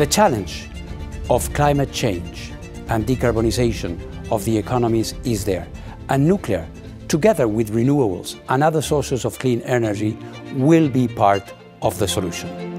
The challenge of climate change and decarbonization of the economies is there. And nuclear, together with renewables and other sources of clean energy, will be part of the solution.